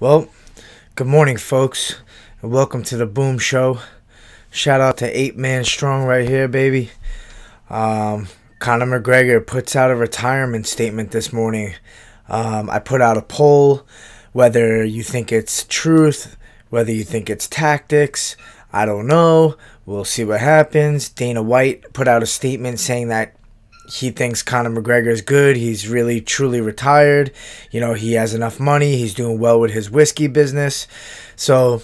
Well, good morning, folks, and welcome to the Boom Show. Shout out to Eight Man Strong right here, baby. Um, Conor McGregor puts out a retirement statement this morning. Um, I put out a poll whether you think it's truth, whether you think it's tactics. I don't know. We'll see what happens. Dana White put out a statement saying that he thinks Conor McGregor is good. He's really truly retired. You know, he has enough money. He's doing well with his whiskey business. So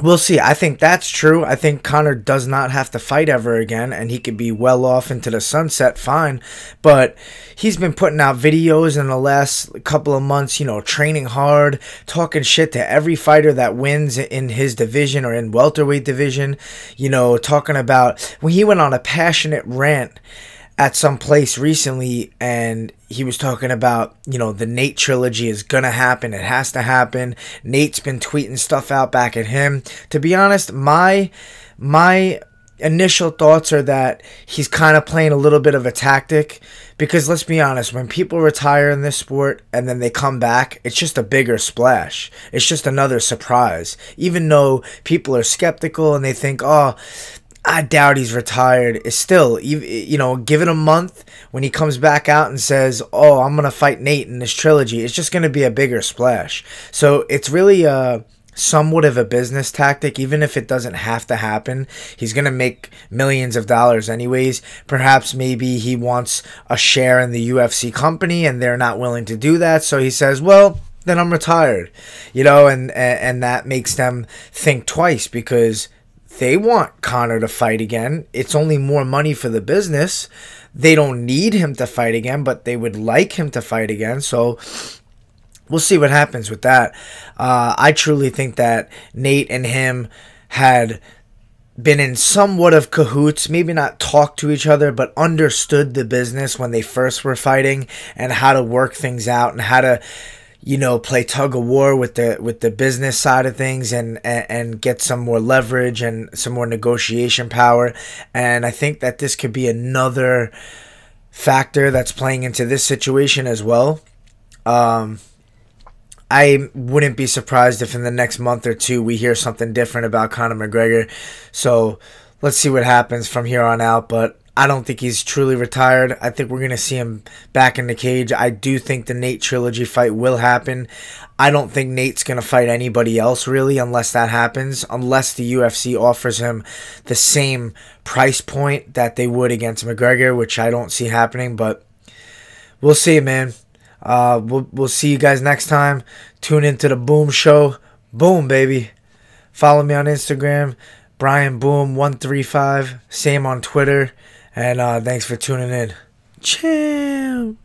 we'll see. I think that's true. I think Conor does not have to fight ever again and he could be well off into the sunset fine. But he's been putting out videos in the last couple of months, you know, training hard, talking shit to every fighter that wins in his division or in welterweight division, you know, talking about when he went on a passionate rant at some place recently and he was talking about, you know, the Nate trilogy is going to happen. It has to happen. Nate's been tweeting stuff out back at him. To be honest, my my initial thoughts are that he's kind of playing a little bit of a tactic because let's be honest, when people retire in this sport and then they come back, it's just a bigger splash. It's just another surprise. Even though people are skeptical and they think, "Oh, I doubt he's retired. Is still, you know, give it a month when he comes back out and says, "Oh, I'm gonna fight Nate in this trilogy." It's just gonna be a bigger splash. So it's really a somewhat of a business tactic, even if it doesn't have to happen. He's gonna make millions of dollars anyways. Perhaps maybe he wants a share in the UFC company, and they're not willing to do that. So he says, "Well." Then I'm retired, you know, and and that makes them think twice because they want Conor to fight again. It's only more money for the business. They don't need him to fight again, but they would like him to fight again. So we'll see what happens with that. Uh, I truly think that Nate and him had been in somewhat of cahoots, maybe not talked to each other, but understood the business when they first were fighting and how to work things out and how to you know play tug of war with the with the business side of things and, and and get some more leverage and some more negotiation power and i think that this could be another factor that's playing into this situation as well um I wouldn't be surprised if in the next month or two we hear something different about Conor McGregor. So let's see what happens from here on out. But I don't think he's truly retired. I think we're going to see him back in the cage. I do think the Nate trilogy fight will happen. I don't think Nate's going to fight anybody else really unless that happens, unless the UFC offers him the same price point that they would against McGregor, which I don't see happening, but we'll see, man. Uh, we'll, we'll see you guys next time. Tune into the Boom Show. Boom, baby. Follow me on Instagram, Brian Boom135. Same on Twitter. And uh, thanks for tuning in. Champ.